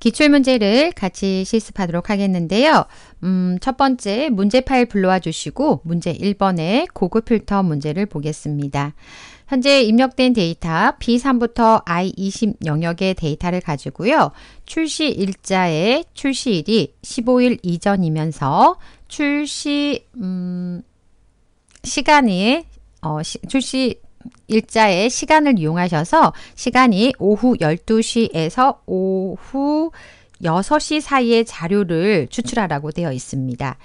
기출문제를 같이 실습하도록 하겠는데요. 음, 첫 번째 문제 파일 불러와 주시고 문제 1번의 고급 필터 문제를 보겠습니다. 현재 입력된 데이터 B3부터 I20 영역의 데이터를 가지고요. 출시 일자의 출시일이 15일 이전이면서 출시 음, 시간이 어, 시, 출시 일자의 시간을 이용하셔서 시간이 오후 12시에서 오후 6시 사이의 자료를 추출하라고 되어 있습니다.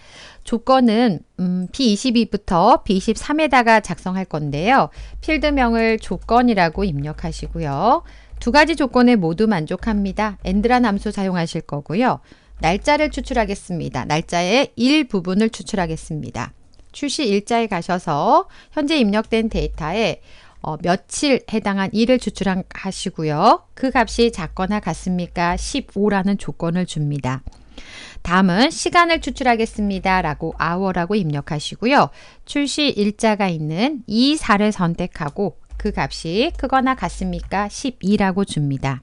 조건은 음, B22부터 B23에다가 작성할 건데요. 필드명을 조건이라고 입력하시고요. 두 가지 조건에 모두 만족합니다. 엔드란 함수 사용하실 거고요. 날짜를 추출하겠습니다. 날짜의 일부분을 추출하겠습니다. 출시 일자에 가셔서 현재 입력된 데이터에 어, 며칠 해당한 일을 추출하시고요. 그 값이 작거나 같습니까? 15라는 조건을 줍니다. 다음은 시간을 추출하겠습니다. 라고 hour라고 입력하시고요. 출시 일자가 있는 이 사를 선택하고 그 값이 크거나 같습니까? 12라고 줍니다.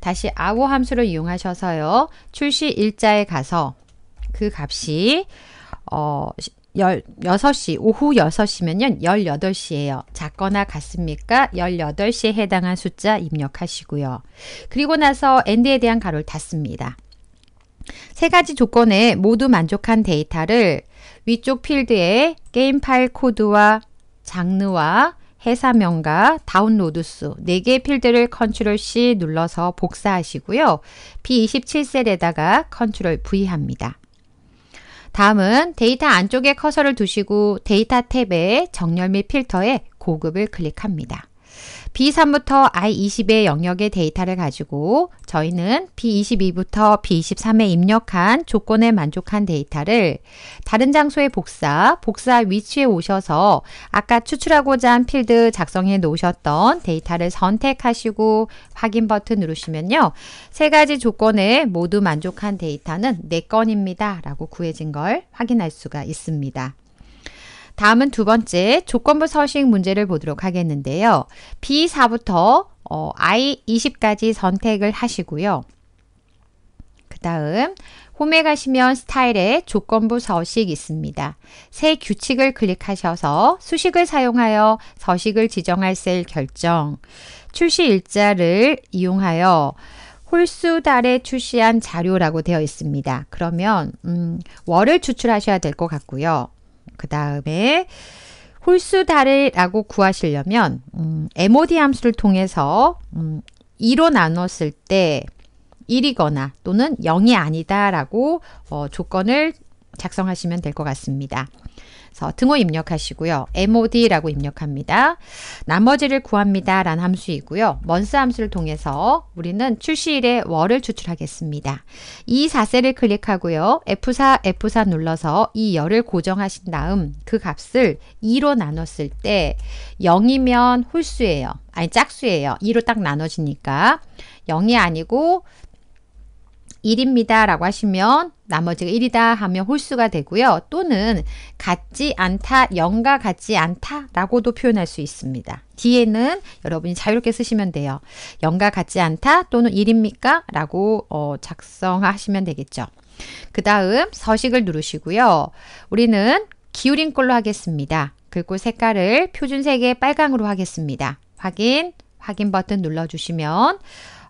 다시 hour 함수를 이용하셔서요. 출시 일자에 가서 그 값이 어, 16시, 오후 6시면요, 18시예요. 작거나 같습니까? 18시에 해당한 숫자 입력하시고요. 그리고 나서 and에 대한 괄호를 닫습니다. 세 가지 조건에 모두 만족한 데이터를 위쪽 필드에 게임 파일 코드와 장르와 회사명과 다운로드 수 4개의 필드를 컨트롤 C 눌러서 복사하시고요. B27셀에다가 컨트롤 V 합니다. 다음은 데이터 안쪽에 커서를 두시고 데이터 탭에 정렬 및 필터에 고급을 클릭합니다. B3부터 I20의 영역의 데이터를 가지고 저희는 B22부터 B23에 입력한 조건에 만족한 데이터를 다른 장소에 복사, 복사 위치에 오셔서 아까 추출하고자 한 필드 작성해 놓으셨던 데이터를 선택하시고 확인 버튼 누르시면요. 세 가지 조건에 모두 만족한 데이터는 4건입니다. 라고 구해진 걸 확인할 수가 있습니다. 다음은 두 번째 조건부 서식 문제를 보도록 하겠는데요. B4부터 어, I20까지 선택을 하시고요. 그 다음 홈에 가시면 스타일에 조건부 서식 있습니다. 새 규칙을 클릭하셔서 수식을 사용하여 서식을 지정할 셀 결정, 출시 일자를 이용하여 홀수 달에 출시한 자료라고 되어 있습니다. 그러면 음, 월을 추출하셔야 될 것 같고요. 그 다음에 홀수달이라고 구하시려면 음, MOD 함수를 통해서 음, 2로 나눴을 때 1이거나 또는 0이 아니다라고 어, 조건을 작성하시면 될 것 같습니다. 그래서 등호 입력하시고요. mod라고 입력합니다. 나머지를 구합니다. 라는 함수이고요. 먼스 함수를 통해서 우리는 출시일의 월을 추출하겠습니다. 이 4셀을 클릭하고요. F4, F4 눌러서 이 열을 고정하신 다음 그 값을 2로 나눴을 때 0이면 홀수예요. 아니 짝수예요. 2로 딱 나눠지니까 0이 아니고 1입니다. 라고 하시면 나머지가 1이다 하면 홀수가 되고요. 또는 같지 않다, 0과 같지 않다 라고도 표현할 수 있습니다. 뒤에는 여러분이 자유롭게 쓰시면 돼요. 0과 같지 않다 또는 1입니까? 라고 어, 작성하시면 되겠죠. 그 다음 서식을 누르시고요. 우리는 기울인 걸로 하겠습니다. 그리고 색깔을 표준색의 빨강으로 하겠습니다. 확인, 확인 버튼 눌러주시면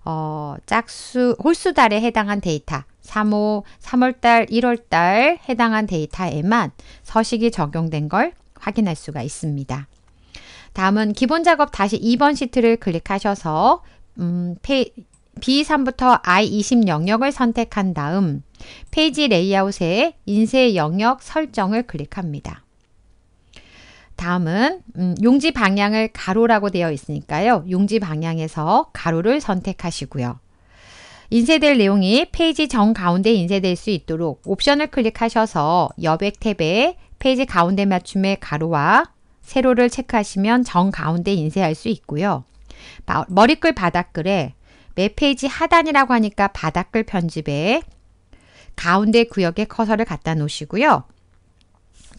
어, 짝수, 홀수달에 해당한 데이터, 3호, 3월달, 1월달 해당한 데이터에만 서식이 적용된 걸 확인할 수가 있습니다. 다음은 기본 작업 다시 2번 시트를 클릭하셔서 음, 페이, B3부터 I20 영역을 선택한 다음 페이지 레이아웃에 인쇄 영역 설정을 클릭합니다. 다음은 음, 용지 방향을 가로라고 되어 있으니까요. 용지 방향에서 가로를 선택하시고요. 인쇄될 내용이 페이지 정 가운데 인쇄될 수 있도록 옵션을 클릭하셔서 여백 탭에 페이지 가운데 맞춤의 가로와 세로를 체크하시면 정 가운데 인쇄할 수 있고요. 머리글 바닥글에 매 페이지 하단이라고 하니까 바닥글 편집에 가운데 구역에 커서를 갖다 놓으시고요.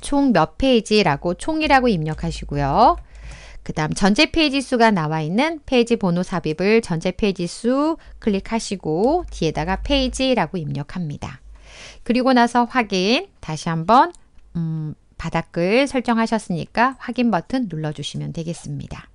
총 몇 페이지라고 총이라고 입력하시고요. 그 다음 전체 페이지 수가 나와 있는 페이지 번호 삽입을 전체 페이지 수 클릭하시고 뒤에다가 페이지라고 입력합니다. 그리고 나서 확인 다시 한번 음, 바닥글 설정하셨으니까 확인 버튼 눌러주시면 되겠습니다.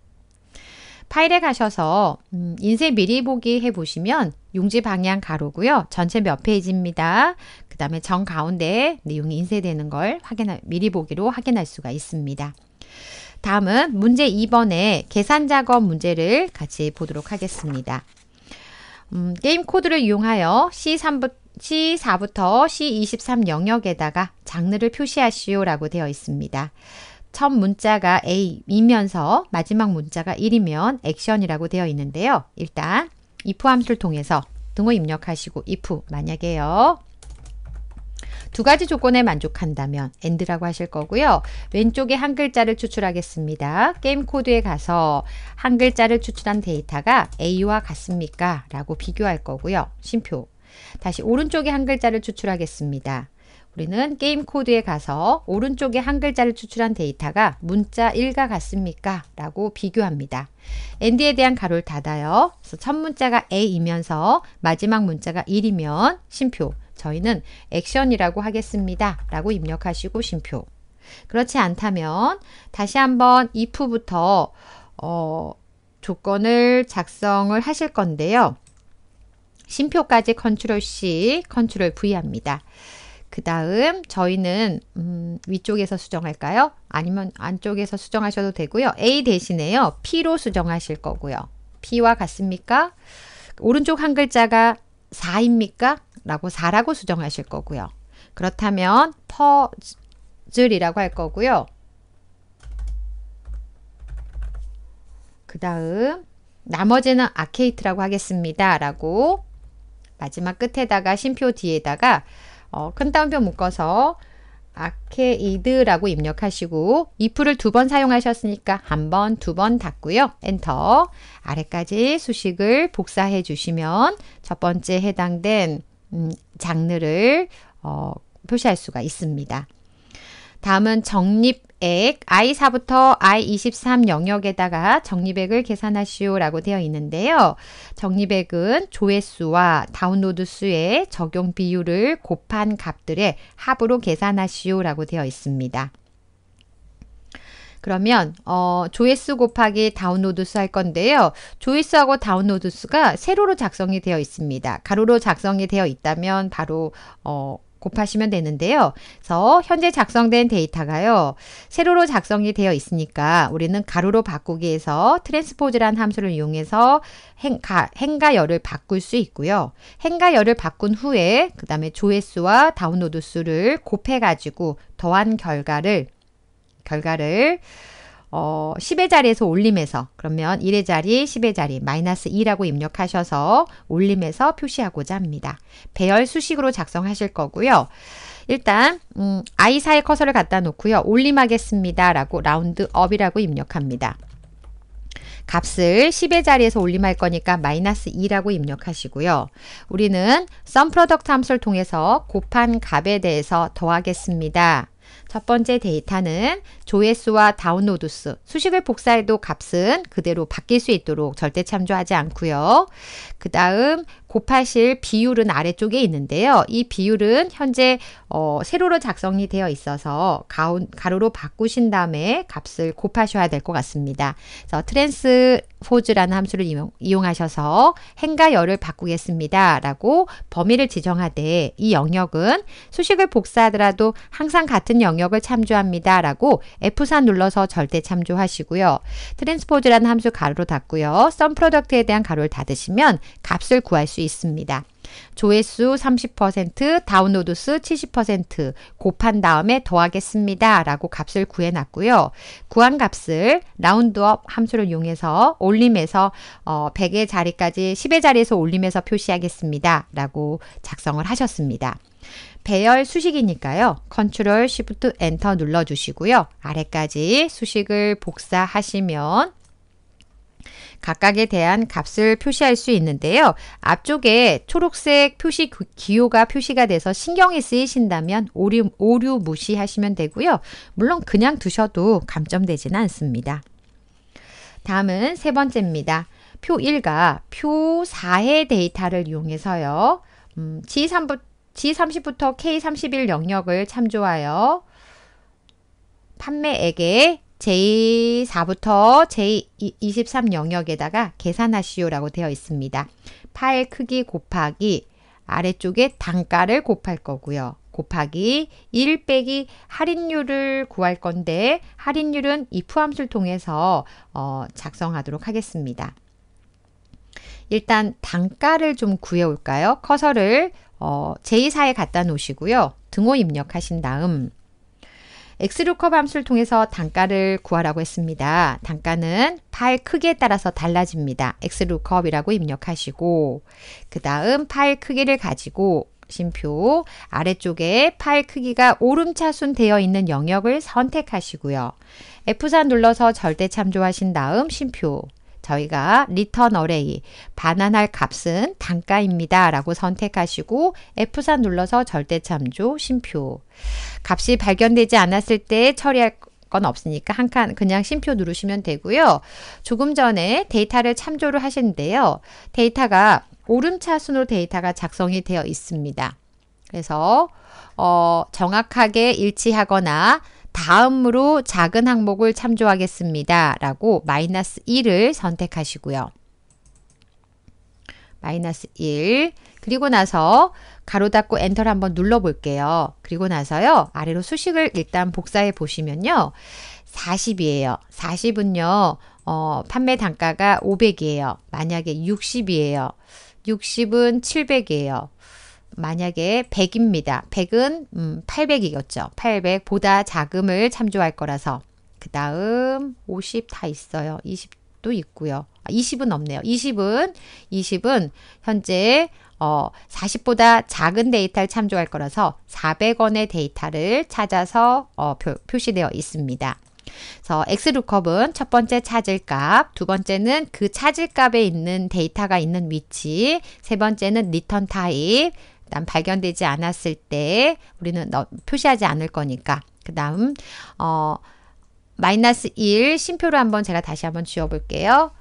파일에 가셔서 음, 인쇄 미리 보기 해보시면 용지 방향 가로고요. 전체 몇 페이지입니다. 그 다음에 정 가운데 내용이 인쇄되는 걸 확인할, 미리 보기로 확인할 수가 있습니다. 다음은 문제 2번의 계산 작업 문제를 같이 보도록 하겠습니다. 음, 게임 코드를 이용하여 C3부터 C4부터 C23 영역에다가 장르를 표시하시오 라고 되어 있습니다. 첫 문자가 A이면서 마지막 문자가 1이면 액션이라고 되어 있는데요. 일단 if 함수를 통해서 등호 입력하시고 if 만약에요. 두 가지 조건에 만족한다면 and라고 하실 거고요. 왼쪽에 한 글자를 추출하겠습니다. 게임 코드에 가서 한 글자를 추출한 데이터가 A와 같습니까? 라고 비교할 거고요. 심표. 다시 오른쪽에 한 글자를 추출하겠습니다. 우리는 게임 코드에 가서 오른쪽에 한 글자를 추출한 데이터가 문자 1과 같습니까? 라고 비교합니다. and에 대한 괄호를 닫아요. 그래서 첫 문자가 A이면서 마지막 문자가 1이면 쉼표. 저희는 액션이라고 하겠습니다. 라고 입력하시고 쉼표. 그렇지 않다면 다시 한번 if부터 어, 조건을 작성을 하실 건데요. 쉼표까지 컨트롤 C, 컨트롤 V 합니다. 그 다음 저희는 음, 위쪽에서 수정할까요? 아니면 안쪽에서 수정하셔도 되고요. A 대신에요. P로 수정하실 거고요. P와 같습니까? 오른쪽 한 글자가 4입니까? 라고 4라고 수정하실 거고요. 그렇다면 퍼즐이라고 할 거고요. 그 다음 나머지는 아케이트라고 하겠습니다. 라고 마지막 끝에다가 심표 뒤에다가 어, 큰 따옴표 묶어서 아케이드라고 입력하시고 if를 두 번 사용하셨으니까 한 번, 두 번 닫고요. 엔터. 아래까지 수식을 복사해 주시면 첫 번째 해당된 음, 장르를 어, 표시할 수가 있습니다. 다음은 적립 액 I4부터 I23 영역에다가 적립액을 계산하시오라고 되어 있는데요. 적립액은 조회수와 다운로드 수의 적용 비율을 곱한 값들의 합으로 계산하시오라고 되어 있습니다. 그러면 어, 조회수 곱하기 다운로드 수 할 건데요. 조회수하고 다운로드 수가 세로로 작성이 되어 있습니다. 가로로 작성이 되어 있다면 바로 어, 곱하시면 되는데요. 그래서 현재 작성된 데이터가요. 세로로 작성이 되어 있으니까 우리는 가로로 바꾸기 위해서 트랜스포즈란 함수를 이용해서 행가, 행가 열을 바꿀 수 있고요. 행가 열을 바꾼 후에 그 다음에 조회수와 다운로드 수를 곱해가지고 더한 결과를 결과를 어, 10의 자리에서 올림해서 그러면 1의 자리, 10의 자리 마이너스 2라고 입력하셔서 올림해서 표시하고자 합니다. 배열 수식으로 작성하실 거고요. 일단 음, I4에 커서를 갖다 놓고요. 올림하겠습니다. 라고 ROUNDUP이라고 입력합니다. 값을 10의 자리에서 올림할 거니까 마이너스 2라고 입력하시고요. 우리는 SUMPRODUCT 함수를 통해서 곱한 값에 대해서 더하겠습니다. 첫 번째 데이터는 조회수와 다운로드 수, 수식을 복사해도 값은 그대로 바뀔 수 있도록 절대 참조하지 않고요. 그 다음 곱하실 비율은 아래쪽에 있는데요. 이 비율은 현재 어, 세로로 작성이 되어 있어서 가운, 가로로 바꾸신 다음에 값을 곱하셔야 될 것 같습니다. 그래서 트랜스포즈라는 함수를 이용, 이용 하셔서 행과 열을 바꾸겠습니다. 라고 범위를 지정하되 이 영역은 수식을 복사하더라도 항상 같은 영역을 참조합니다. 라고 F4 눌러서 절대 참조하시고요. TRANSPOSE라는 함수 괄호 닫고요. SUMPRODUCT에 대한 괄호를 닫으시면 값을 구할 수 있습니다. 조회수 30%, 다운로드 수 70% 곱한 다음에 더하겠습니다. 라고 값을 구해놨고요. 구한 값을 ROUNDUP 함수를 이용해서 올림해서 어, 100의 자리까지 10의 자리에서 올림해서 표시하겠습니다. 라고 작성을 하셨습니다. 배열 수식이니까요. Control Shift Enter 눌러주시고요. 아래까지 수식을 복사하시면 각각에 대한 값을 표시할 수 있는데요. 앞쪽에 초록색 표시 기호가 표시가 돼서 신경이 쓰이신다면 오류, 오류 무시하시면 되고요. 물론 그냥 두셔도 감점되지는 않습니다. 다음은 세 번째입니다. 표 1과 표 4의 데이터를 이용해서요. 음, G3부, G30부터 K31 영역을 참조하여 판매액의 J4부터 J23 영역에다가 계산하시오라고 되어 있습니다. 파일 크기 곱하기 아래쪽에 단가를 곱할 거고요. 곱하기 1 빼기 할인율을 구할 건데 할인율은 if 함수를 통해서 어, 작성하도록 하겠습니다. 일단 단가를 좀 구해올까요? 커서를 어, 제2사에 갖다 놓으시고요. 등호 입력하신 다음 XLOOKUP 함수를 통해서 단가를 구하라고 했습니다. 단가는 파일 크기에 따라서 달라집니다. XLOOKUP이라고 입력하시고 그 다음 파일 크기를 가지고 쉼표 아래쪽에 파일 크기가 오름차순 되어 있는 영역을 선택하시고요. F4 눌러서 절대 참조하신 다음 쉼표 저희가 return array 반환할 값은 단가입니다. 라고 선택하시고 F4 눌러서 절대 참조 쉼표 값이 발견되지 않았을 때 처리할 건 없으니까 한 칸 그냥 쉼표 누르시면 되고요. 조금 전에 데이터를 참조를 하셨는데요. 데이터가 오름차순으로 데이터가 작성이 되어 있습니다. 그래서 어, 정확하게 일치하거나 다음으로 작은 항목을 참조하겠습니다. 라고 마이너스 1을 선택하시고요. 마이너스 1 그리고 나서 가로 닫고 엔터를 한번 눌러 볼게요. 그리고 나서요. 아래로 수식을 일단 복사해 보시면요. 40이에요. 40은요. 어, 판매 단가가 500이에요. 만약에 60이에요. 60은 700이에요. 만약에 100입니다. 100은 음, 800이겠죠. 800보다 자금을 참조할 거라서 그 다음 50 다 있어요. 20도 있고요. 아, 20은 없네요. 20은 20은 현재 어, 40보다 작은 데이터를 참조할 거라서 400원의 데이터를 찾아서 어, 표, 표시되어 있습니다. 그래서 xlookup은 첫 번째 찾을 값, 두 번째는 그 찾을 값에 있는 데이터가 있는 위치, 세 번째는 return 난 발견되지 않았을 때 우리는 너, 표시하지 않을 거니까. 그 다음, 어, 마이너스 1 심표를 한번 제가 다시 한번 지워볼게요.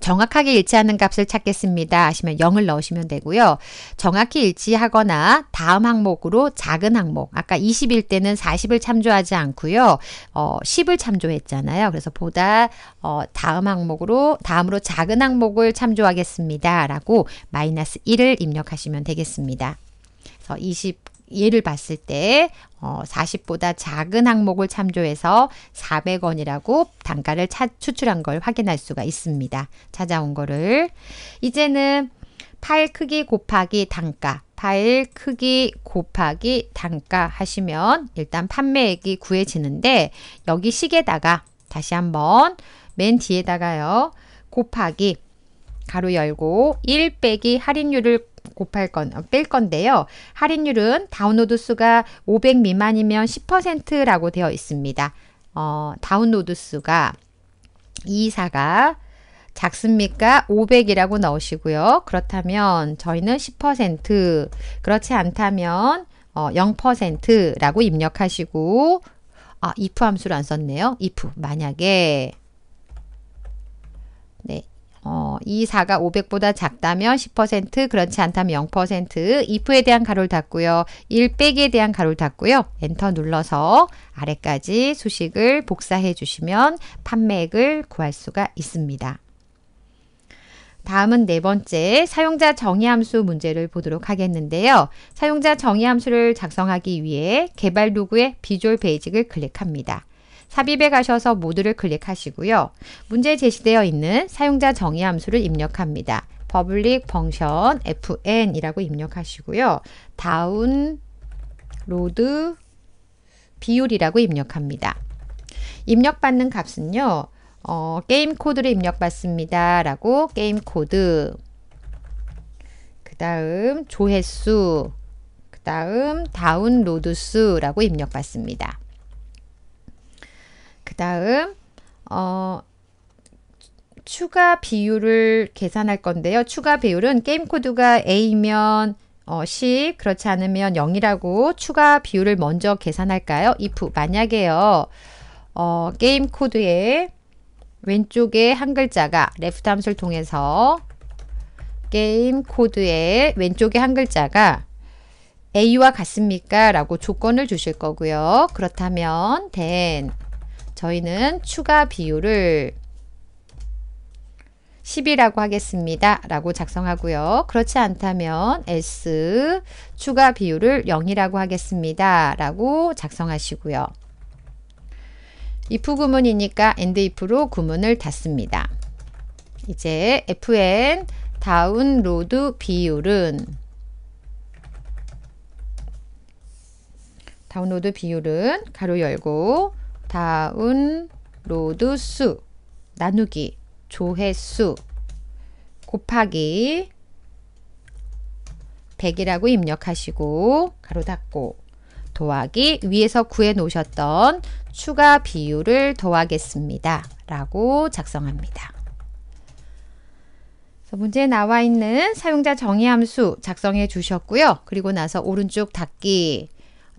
정확하게 일치하는 값을 찾겠습니다 하시면 0을 넣으시면 되고요. 정확히 일치하거나 다음 항목으로 작은 항목 아까 20일 때는 40을 참조하지 않고요. 어, 10을 참조했잖아요. 그래서 보다 어, 다음 항목으로 다음으로 작은 항목을 참조하겠습니다 라고 마이너스 1을 입력하시면 되겠습니다. 그래서 20 예를 봤을 때 어, 40보다 작은 항목을 참조해서 400원이라고 단가를 차, 추출한 걸 확인할 수가 있습니다. 찾아온 거를 이제는 파일 크기 곱하기 단가 파일 크기 곱하기 단가 하시면 일단 판매액이 구해지는데 여기 식에다가 다시 한번 맨 뒤에다가요 곱하기 가로 열고 1 빼기 할인율을 곱할 건, 어, 뺄 건데요. 할인율은 다운로드 수가 500 미만이면 10%라고 되어 있습니다. 어, 다운로드 수가 이사가 작습니까? 500이라고 넣으시고요. 그렇다면 저희는 10%, 그렇지 않다면 어, 0%라고 입력하시고 아, if 함수를 안 썼네요. if 만약에 네, 어, 이 4가 500보다 작다면 10%, 그렇지 않다면 0%, if에 대한 가로를 닫고요. 1 빼기에 대한 가로를 닫고요. 엔터 눌러서 아래까지 수식을 복사해 주시면 판매액을 구할 수가 있습니다. 다음은 네 번째 사용자 정의 함수 문제를 보도록 하겠는데요. 사용자 정의 함수를 작성하기 위해 개발 도구의 비주얼 베이직을 클릭합니다. 삽입에 가셔서 모두를 클릭하시고요. 문제 제시되어 있는 사용자 정의 함수를 입력합니다. public function fn이라고 입력하시고요. 다운로드 비율이라고 입력합니다. 입력받는 값은요. 어, 게임 코드를 입력받습니다. 라고 게임 코드 그 다음 조회수 그 다음 다운로드 수라고 입력받습니다. 그 다음 어, 추가 비율을 계산할 건데요. 추가 비율은 게임 코드가 A면 어, 10 그렇지 않으면 0이라고 추가 비율을 먼저 계산할까요? if 만약에요. 어, 게임 코드에 왼쪽에 한 글자가 LEFT 함수를 통해서 게임 코드의 왼쪽에 한 글자가 A와 같습니까? 라고 조건을 주실 거고요. 그렇다면 then 저희는 추가 비율을 10이라고 하겠습니다. 라고 작성하고요. 그렇지 않다면 S 추가 비율을 0이라고 하겠습니다. 라고 작성하시고요. if 구문이니까 and if로 구문을 닫습니다. 이제 fn 다운로드 비율은 다운로드 비율은 가로 열고 다운로드 수 나누기 조회수 곱하기 100이라고 입력하시고 가로 닫고 더하기 위에서 구해 놓으셨던 추가 비율을 더하겠습니다. 라고 작성합니다. 문제에 나와 있는 사용자 정의 함수 작성해 주셨고요. 그리고 나서 오른쪽 닫기 그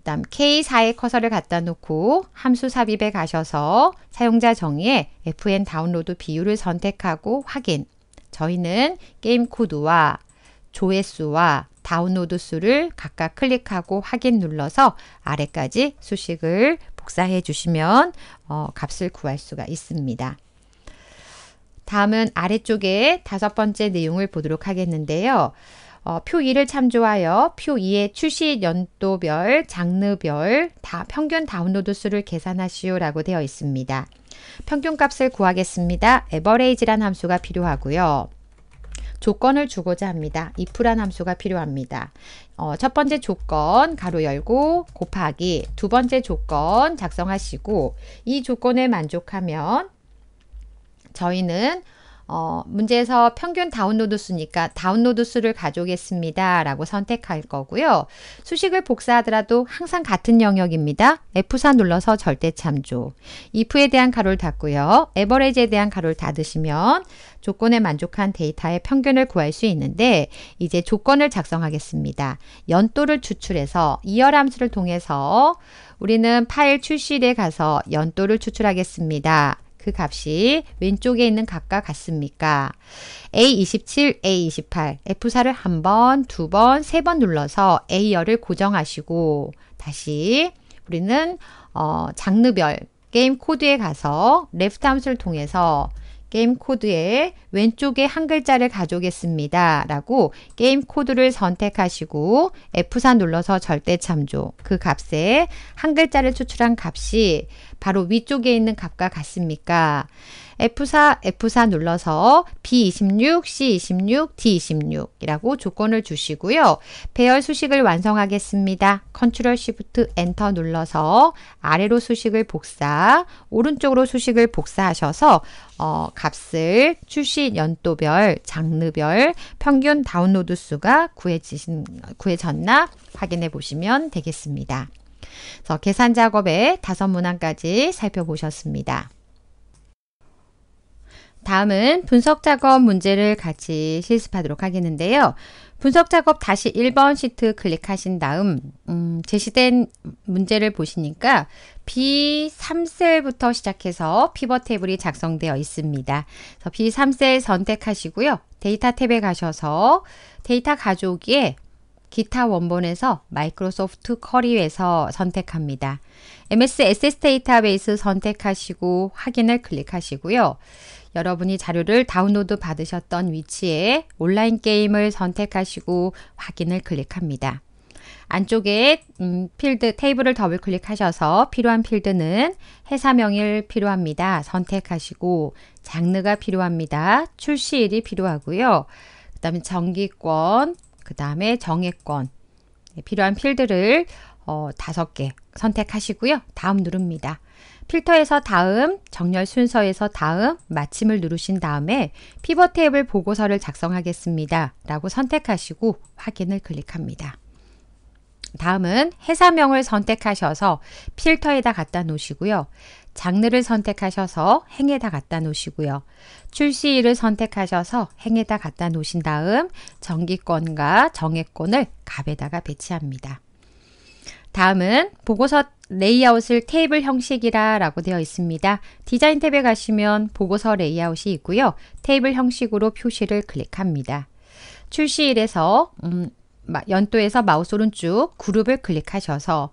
다음 K4에 커서를 갖다 놓고 함수 삽입에 가셔서 사용자 정의에 FN 다운로드 비율을 선택하고 확인. 저희는 게임 코드와 조회수와 다운로드 수를 각각 클릭하고 확인 눌러서 아래까지 수식을 복사해 주시면 어, 값을 구할 수가 있습니다. 다음은 아래쪽에 다섯 번째 내용을 보도록 하겠는데요. 어, 표 2를 참조하여 표 2의 출시 연도별, 장르별 다 평균 다운로드 수를 계산하시오라고 되어 있습니다. 평균 값을 구하겠습니다. 에버레이지란 함수가 필요하고요. 조건을 주고자 합니다. if란 함수가 필요합니다. 어, 첫 번째 조건 가로 열고 곱하기 두 번째 조건 작성하시고 이 조건에 만족하면 저희는 어, 문제에서 평균 다운로드 수니까 다운로드 수를 가져오겠습니다. 라고 선택할 거고요. 수식을 복사하더라도 항상 같은 영역입니다. F4 눌러서 절대 참조. if에 대한 괄호를 닫고요. AVERAGE에 대한 괄호를 닫으시면 조건에 만족한 데이터의 평균을 구할 수 있는데 이제 조건을 작성하겠습니다. 연도를 추출해서 YEAR 함수를 통해서 우리는 파일 출시일에 가서 연도를 추출하겠습니다. 그 값이 왼쪽에 있는 값과 같습니까? A27, A28, F4를 한 번, 두 번, 세 번 눌러서 A열을 고정하시고 다시 우리는 어, 장르별 게임 코드에 가서 LEFT 함수를 통해서 게임 코드의 왼쪽에 한 글자를 가져오겠습니다. 라고 게임 코드를 선택하시고 F4 눌러서 절대 참조. 그 값에 한 글자를 추출한 값이 바로 위쪽에 있는 값과 같습니까? F4, F4 눌러서 B26, C26, D26이라고 조건을 주시고요. 배열 수식을 완성하겠습니다. Control Shift Enter 눌러서 아래로 수식을 복사, 오른쪽으로 수식을 복사하셔서 어, 값을 출시 연도별, 장르별, 평균 다운로드 수가 구해지신, 구해졌나 확인해 보시면 되겠습니다. 그래서 계산 작업의 다섯 문항까지 살펴보셨습니다. 다음은 분석 작업 문제를 같이 실습하도록 하겠는데요. 분석 작업 다시 1번 시트 클릭하신 다음 음, 제시된 문제를 보시니까 B3셀부터 시작해서 피벗 테이블이 작성되어 있습니다. 그래서 B3셀 선택하시고요. 데이터 탭에 가셔서 데이터 가져오기에 기타 원본에서 마이크로소프트 Query에서 선택합니다. MS Access 데이터베이스 선택하시고 확인을 클릭하시고요. 여러분이 자료를 다운로드 받으셨던 위치에 온라인 게임을 선택하시고 확인을 클릭합니다. 안쪽에 음, 필드 테이블을 더블 클릭하셔서 필요한 필드는 회사명이 필요합니다. 선택하시고 장르가 필요합니다. 출시일이 필요하고요. 그 다음에 정기권, 그 다음에 정액권 네, 필요한 필드를 어, 5개 선택하시고요. 다음 누릅니다. 필터에서 다음, 정렬 순서에서 다음, 마침을 누르신 다음에 피벗 테이블 보고서를 작성하겠습니다. 라고 선택하시고 확인을 클릭합니다. 다음은 회사명을 선택하셔서 필터에다 갖다 놓으시고요. 장르를 선택하셔서 행에다 갖다 놓으시고요. 출시일을 선택하셔서 행에다 갖다 놓으신 다음 정기권과 정액권을 값에다가 배치합니다. 다음은 보고서 레이아웃을 테이블 형식이라 라고 되어 있습니다. 디자인 탭에 가시면 보고서 레이아웃이 있고요. 테이블 형식으로 표시를 클릭합니다. 출시일에서 음, 연도에서 마우스 오른쪽 그룹을 클릭하셔서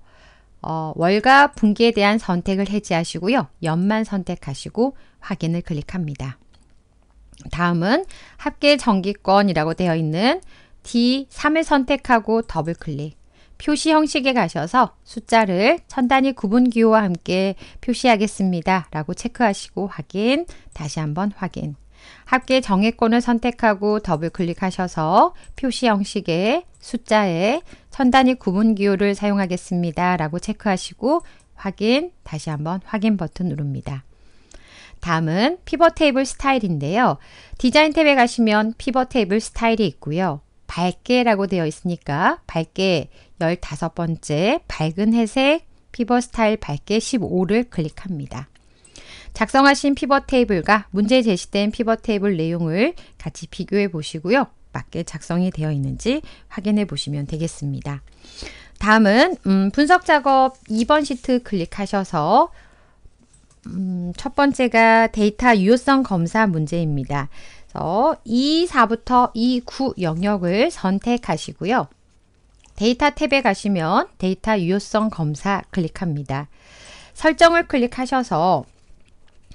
어, 월과 분기에 대한 선택을 해지하시고요. 연만 선택하시고 확인을 클릭합니다. 다음은 합계 정기권이라고 되어 있는 D3을 선택하고 더블 클릭. 표시 형식에 가셔서 숫자를 천 단위 구분 기호와 함께 표시하겠습니다. 라고 체크하시고 확인, 다시 한번 확인. 합계 정액권을 선택하고 더블 클릭하셔서 표시 형식의 숫자에 천 단위 구분 기호를 사용하겠습니다. 라고 체크하시고 확인, 다시 한번 확인 버튼 누릅니다. 다음은 피벗 테이블 스타일인데요. 디자인 탭에 가시면 피벗 테이블 스타일이 있고요. 밝게라고 되어 있으니까 밝게 15번째 밝은 회색 피벗 스타일 밝게 15를 클릭합니다. 작성하신 피벗 테이블과 문제 제시된 피벗 테이블 내용을 같이 비교해 보시고요. 맞게 작성이 되어 있는지 확인해 보시면 되겠습니다. 다음은 음, 분석 작업 2번 시트 클릭하셔서 음, 첫 번째가 데이터 유효성 검사 문제입니다. 그래서 E4부터 E9 영역을 선택하시고요. 데이터 탭에 가시면 데이터 유효성 검사 클릭합니다. 설정을 클릭하셔서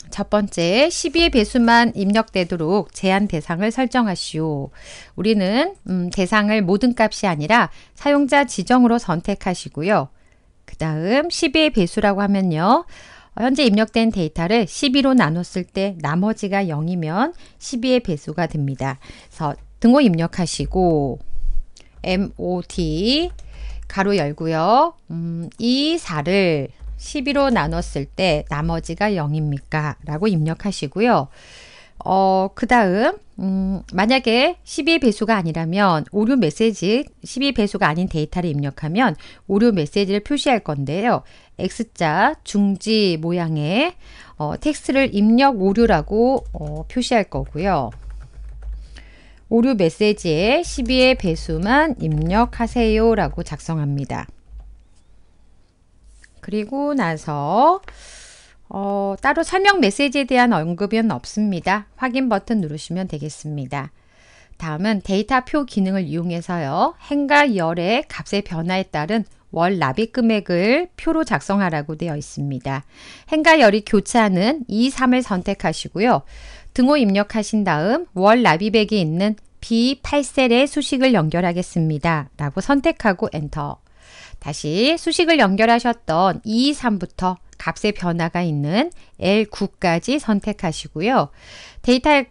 첫 번째 12의 배수만 입력되도록 제한 대상을 설정하시오. 우리는 음, 대상을 모든 값이 아니라 사용자 지정으로 선택하시고요. 그 다음 12의 배수라고 하면요. 현재 입력된 데이터를 12로 나눴을 때 나머지가 0이면 12의 배수가 됩니다. 그래서 등호 입력하시고 MOT 가로 열고요. 음, 이 4를 12로 나눴을 때 나머지가 0입니까? 라고 입력하시고요. 어, 그 다음, 음, 만약에 12배수가 아니라면 오류 메시지, 12배수가 아닌 데이터를 입력하면 오류 메시지를 표시할 건데요. X자 중지 모양의 어, 텍스트를 입력 오류라고 어, 표시할 거고요. 오류 메시지에 12의 배수만 입력하세요 라고 작성합니다. 그리고 나서 어, 따로 설명 메시지에 대한 언급은 없습니다. 확인 버튼 누르시면 되겠습니다. 다음은 데이터표 기능을 이용해서요. 행과 열의 값의 변화에 따른 월 납입 금액을 표로 작성하라고 되어 있습니다. 행과 열이 교차하는 2, 3을 선택하시고요. 등호 입력하신 다음 월 납입액이 있는 B8셀에 수식을 연결하겠습니다. 라고 선택하고 엔터. 다시 수식을 연결하셨던 2, 3부터 값의 변화가 있는 L9까지 선택하시고요. 데이터에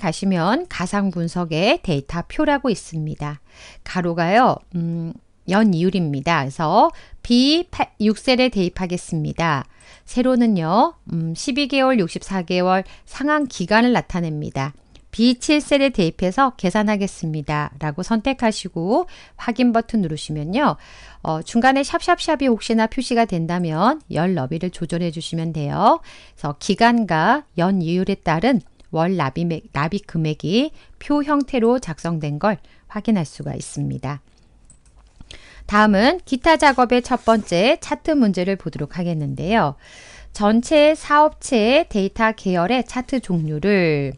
가시면 가상 분석의 데이터 표라고 있습니다. 가로가요. 음, 연 이율입니다. 그래서 B6셀에 대입하겠습니다. 세로는요. 음, 12개월, 64개월 상한 기간을 나타냅니다. B7셀에 대입해서 계산하겠습니다. 라고 선택하시고 확인 버튼 누르시면요. 어, 중간에 샵샵샵이 혹시나 표시가 된다면 열 너비를 조절해 주시면 돼요. 그래서 기간과 연 이율에 따른 월 납입, 납입 금액이 표 형태로 작성된 걸 확인할 수가 있습니다. 다음은 기타 작업의 첫 번째 차트 문제를 보도록 하겠는데요. 전체 사업체의 데이터 계열의 차트 종류를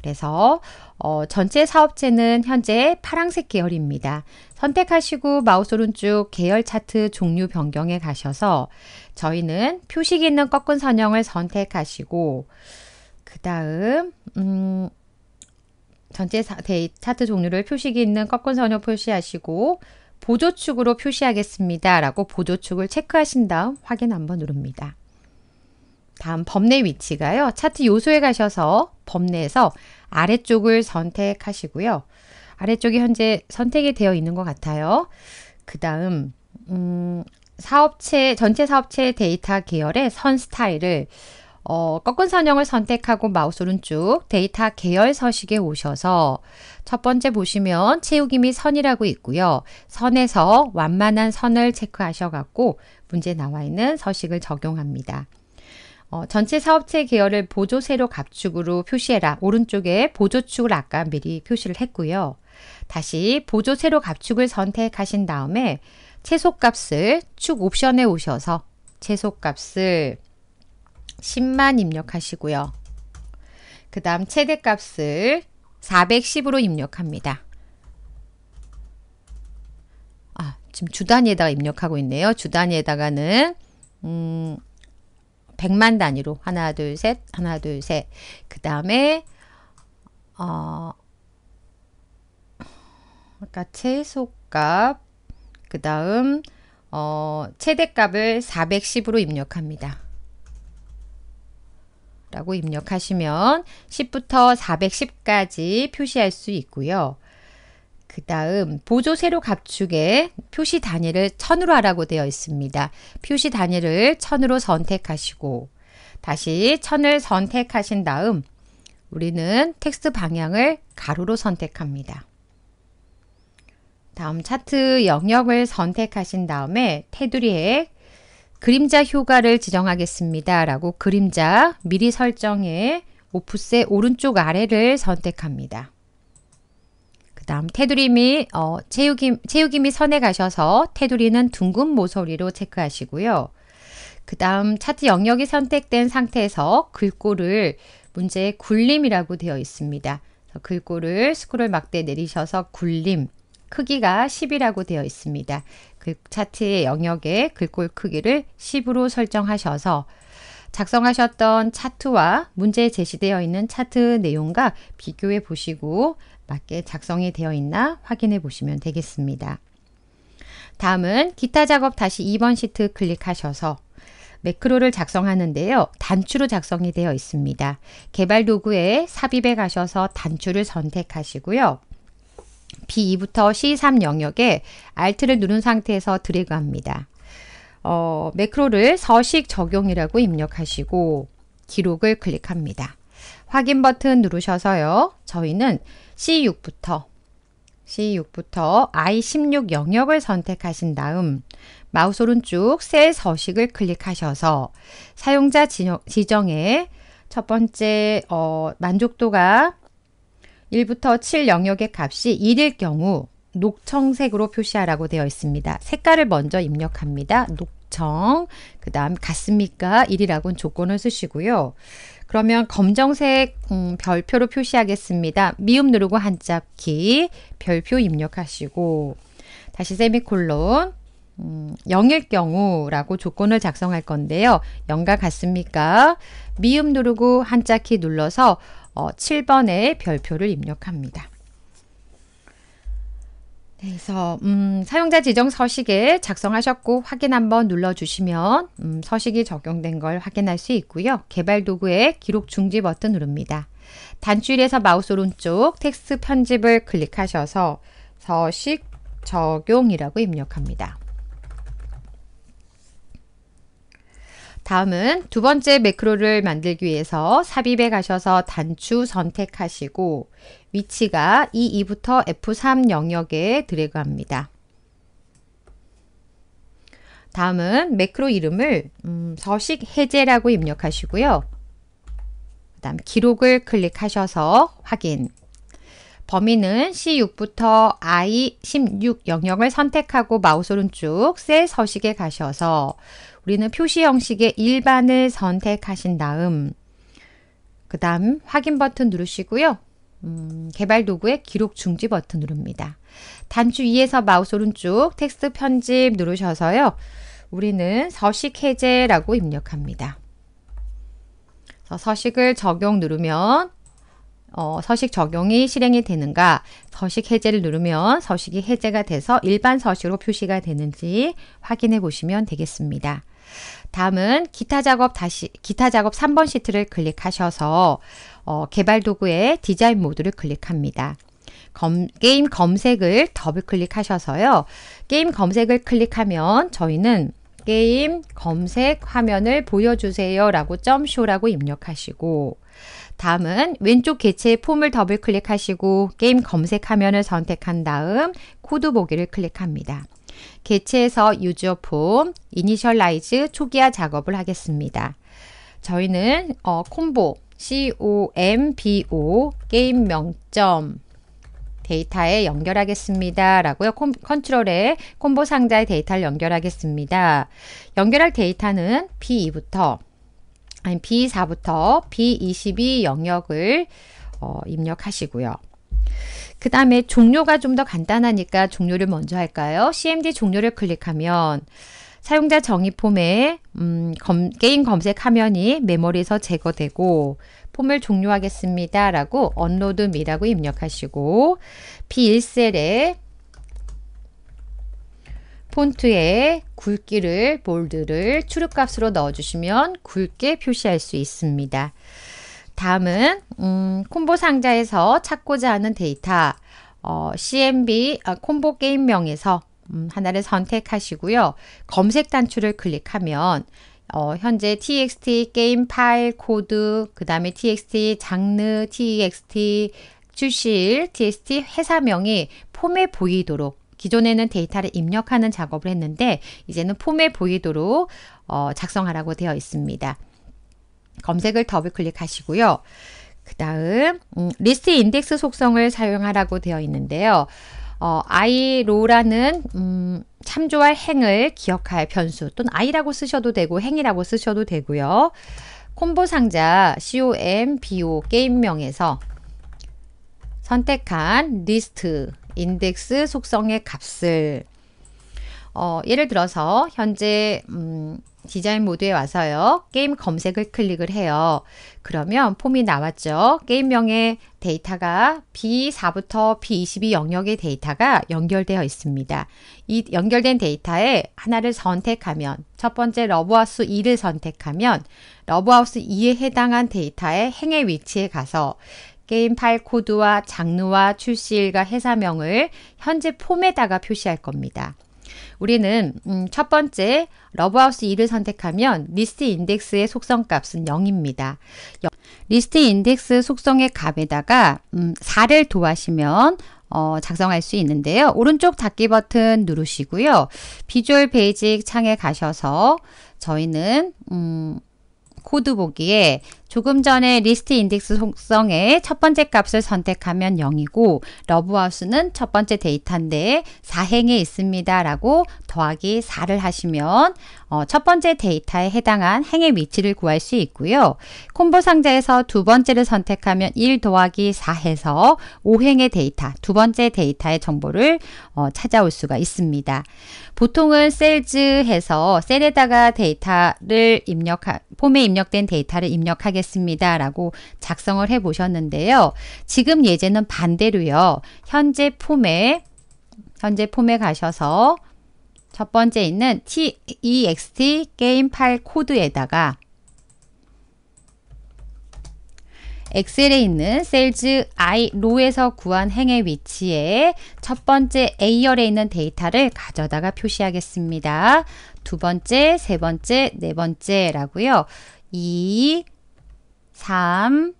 그래서 어, 전체 사업체는 현재 파랑색 계열입니다. 선택하시고 마우스 오른쪽 계열 차트 종류 변경에 가셔서 저희는 표식 있는 꺾은 선형을 선택하시고 그 다음 음, 전체 사, 데이, 차트 종류를 표식이 있는 꺾은 선형 표시하시고 보조축으로 표시하겠습니다. 라고 보조축을 체크하신 다음 확인 한번 누릅니다. 다음 범례 위치가요. 차트 요소에 가셔서 범례에서 아래쪽을 선택하시고요. 아래쪽이 현재 선택이 되어 있는 것 같아요. 그 다음 음, 사업체 전체 사업체 데이터 계열의 선 스타일을 어, 꺾은 선형을 선택하고 마우스 오른쪽 데이터 계열 서식에 오셔서 첫 번째 보시면 채우기 및 선이라고 있고요. 선에서 완만한 선을 체크하셔갖고 문제 나와 있는 서식을 적용합니다. 어, 전체 사업체 계열을 보조 세로 값축으로 표시해라. 오른쪽에 보조축을 아까 미리 표시를 했고요. 다시 보조 세로 갑축을 선택하신 다음에 채소값을 축 옵션에 오셔서 채소값을 10만 입력하시고요. 그 다음 최대값을 410으로 입력합니다. 아, 지금 주 단위에다가 입력하고 있네요. 주 단위에다가는 음, 100만 단위로 하나 둘 셋 하나 둘 셋 그 다음에 어, 아까 채소값 그 다음 어, 최대값을 410으로 입력합니다. 라고 입력하시면 10부터 410까지 표시할 수 있고요. 그 다음 보조 세로 갑축에 표시 단위를 1000으로 하라고 되어 있습니다. 표시 단위를 1000으로 선택하시고 다시 1000을 선택하신 다음 우리는 텍스트 방향을 가로로 선택합니다. 다음 차트 영역을 선택하신 다음에 테두리에 그림자 효과를 지정하겠습니다. 라고 그림자 미리 설정해 오프셋 오른쪽 아래를 선택합니다. 그 다음 테두리 어, 채우기, 채우기 및 선에 가셔서 테두리는 둥근 모서리로 체크하시고요. 그 다음 차트 영역이 선택된 상태에서 글꼴을 문제에 굴림이라고 되어 있습니다. 글꼴을 스크롤 막대 내리셔서 굴림 크기가 10이라고 되어 있습니다. 그 차트의 영역의 글꼴 크기를 10으로 설정하셔서 작성하셨던 차트와 문제에 제시되어 있는 차트 내용과 비교해 보시고 맞게 작성이 되어 있나 확인해 보시면 되겠습니다. 다음은 기타 작업 다시 2번 시트 클릭하셔서 매크로를 작성하는데요. 단추로 작성이 되어 있습니다. 개발 도구에 삽입에 가셔서 단추를 선택하시고요. B2부터 C3 영역에 Alt를 누른 상태에서 드래그합니다. 어, 매크로를 서식 적용이라고 입력하시고 기록을 클릭합니다. 확인 버튼 누르셔서요. 저희는 C6부터 C6부터 I16 영역을 선택하신 다음 마우스 오른쪽 셀 서식을 클릭하셔서 사용자 지정에 첫 번째 어, 만족도가 1부터 7 영역의 값이 1일 경우 녹청색으로 표시하라고 되어 있습니다. 색깔을 먼저 입력합니다. 녹청, 그 다음 같습니까? 1이라고는 조건을 쓰시고요. 그러면 검정색 음, 별표로 표시하겠습니다. 미음 누르고 한잡키 별표 입력하시고 다시 세미콜론 음, 0일 경우라고 조건을 작성할 건데요. 0과 같습니까? 미음 누르고 한자키 눌러서 어, 7번의 별표를 입력합니다. 네, 그래서 음, 사용자 지정 서식에 작성하셨고 확인 한번 눌러주시면 음, 서식이 적용된 걸 확인할 수 있고요. 개발 도구에 기록 중지 버튼 누릅니다. 단추일에서 마우스 오른쪽 텍스트 편집을 클릭하셔서 서식 적용이라고 입력합니다. 다음은 두 번째 매크로를 만들기 위해서 삽입에 가셔서 단추 선택하시고 위치가 E2부터 F3 영역에 드래그합니다. 다음은 매크로 이름을 음, 서식 해제라고 입력하시고요. 그 다음 기록을 클릭하셔서 확인 범위는 C6부터 I16 영역을 선택하고 마우스 오른쪽 셀 서식에 가셔서 우리는 표시 형식의 일반을 선택하신 다음 그 다음 확인 버튼 누르시고요. 음, 개발 도구의 기록 중지 버튼 누릅니다. 단추 위에서 마우스 오른쪽 텍스트 편집 누르셔서요. 우리는 서식 해제라고 입력합니다. 서식을 적용 누르면 어, 서식 적용이 실행이 되는가 서식 해제를 누르면 서식이 해제가 돼서 일반 서식으로 표시가 되는지 확인해 보시면 되겠습니다. 다음은 기타 작업 다시 기타 작업 3번 시트를 클릭하셔서 어, 개발 도구의 디자인 모드를 클릭합니다. 검, 게임 검색을 더블 클릭하셔서요. 게임 검색을 클릭하면 저희는 게임 검색 화면을 보여주세요 라고 점 Show라고 입력하시고 다음은 왼쪽 개체 폼을 더블 클릭하시고 게임 검색 화면을 선택한 다음 코드 보기를 클릭합니다. 개체에서 User Form, Initialize 초기화 작업을 하겠습니다. 저희는 어, 콤보, C-O-M-B-O, 게임명 점, 데이터에 연결하겠습니다. 라고요. 콤, 컨트롤에 콤보 상자의 데이터를 연결하겠습니다. 연결할 데이터는 B2부터 아니 B4부터 B22 영역을 어, 입력하시고요. 그 다음에 종료가 좀 더 간단하니까 종료를 먼저 할까요? CMD 종료를 클릭하면 사용자 정의 폼에 음, 검, 게임 검색 화면이 메모리에서 제거되고 폼을 종료하겠습니다. 라고 Unload Me라고 입력하시고 B1셀에 폰트에 굵기를 Bold를 출력값으로 넣어주시면 굵게 표시할 수 있습니다. 다음은 음, 콤보 상자에서 찾고자 하는 데이터 어, CMB 아, 콤보 게임명에서 음, 하나를 선택하시고요. 검색 단추를 클릭하면 어, 현재 txt 게임 파일 코드, 그 다음에 txt 장르, txt 출시일, txt 회사명이 폼에 보이도록 기존에는 데이터를 입력하는 작업을 했는데 이제는 폼에 보이도록 어, 작성하라고 되어 있습니다. 검색을 더블 클릭하시고요. 그 다음 음, List Index 속성을 사용하라고 되어 있는데요. 어, iRow라는 음, 참조할 행을 기억할 변수 또는 i라고 쓰셔도 되고 행이라고 쓰셔도 되고요. 콤보 상자 combo 게임명에서 선택한 List Index 속성의 값을 어, 예를 들어서 현재 음, 디자인 모드에 와서요. 게임 검색을 클릭을 해요. 그러면 폼이 나왔죠. 게임명의 데이터가 B4부터 B22 영역의 데이터가 연결되어 있습니다. 이 연결된 데이터에 하나를 선택하면 첫 번째 러브하우스 2를 선택하면 러브하우스 2에 해당한 데이터의 행의 위치에 가서 게임 파일 코드와 장르와 출시일과 회사명을 현재 폼에다가 표시할 겁니다. 우리는 음, 첫 번째 러브하우스 2를 선택하면 ListIndex의 속성 값은 0입니다. ListIndex 속성의 값에다가 음, 4를 더하시면 어, 작성할 수 있는데요. 오른쪽 닫기 버튼 누르시고요. 비주얼 베이직 창에 가셔서 저희는 음, 코드 보기에 조금 전에 ListIndex 속성의 첫 번째 값을 선택하면 0이고 러브하우스는 첫 번째 데이터인데 4행에 있습니다. 라고 더하기 4를 하시면 어, 첫 번째 데이터에 해당한 행의 위치를 구할 수 있고요. 콤보 상자에서 두 번째를 선택하면 1 더하기 4 해서 5행의 데이터, 두 번째 데이터의 정보를 어, 찾아올 수가 있습니다. 보통은 Cells해서 셀에다가 데이터를 입력, 폼에 입력된 데이터를 입력하겠습니다. 라고 작성을 해 보셨는데요. 지금 예제는 반대로요. 현재 폼에, 현재 폼에 가셔서 첫 번째 있는 txt 게임 파일 코드에다가 엑셀에 있는 셀즈 i 로에서 구한 행의 위치에 첫 번째 A열에 있는 데이터를 가져다가 표시하겠습니다. 두 번째, 세 번째, 네 번째라고요. 2, 3,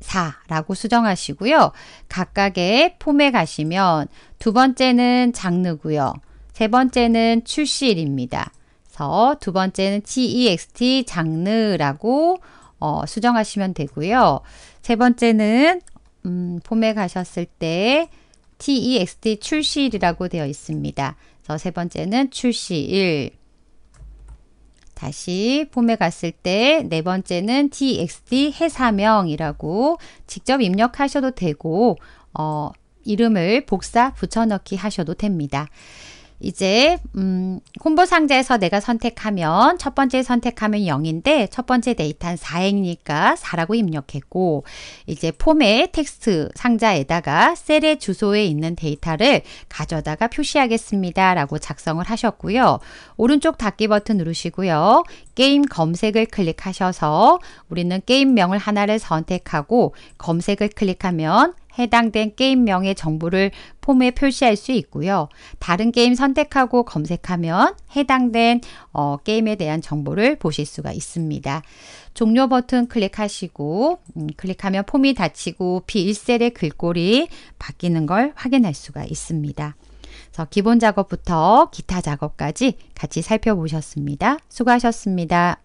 4라고 수정하시고요. 각각의 폼에 가시면 두 번째는 장르고요. 세 번째는 출시일입니다. 그래서 두 번째는 text 장르라고 어, 수정하시면 되고요. 세 번째는 음, 폼에 가셨을 때 text 출시일이라고 되어 있습니다. 그래서 세 번째는 출시일. 다시 폼에 갔을 때 네 번째는 txt 회사명이라고 직접 입력하셔도 되고 어, 이름을 복사 붙여넣기 하셔도 됩니다. 이제 음, 콤보 상자에서 내가 선택하면 첫 번째 선택하면 0인데 첫 번째 데이터는 4행이니까 4라고 입력했고 이제 폼의 텍스트 상자에다가 셀의 주소에 있는 데이터를 가져다가 표시하겠습니다 라고 작성을 하셨고요. 오른쪽 닫기 버튼 누르시고요. 게임 검색을 클릭하셔서 우리는 게임명을 하나를 선택하고 검색을 클릭하면 해당된 게임명의 정보를 폼에 표시할 수 있고요. 다른 게임 선택하고 검색하면 해당된 어, 게임에 대한 정보를 보실 수가 있습니다. 종료 버튼 클릭하시고 음, 클릭하면 폼이 닫히고 B1셀의 글꼴이 바뀌는 걸 확인할 수가 있습니다. 그래서 기본 작업부터 기타 작업까지 같이 살펴보셨습니다. 수고하셨습니다.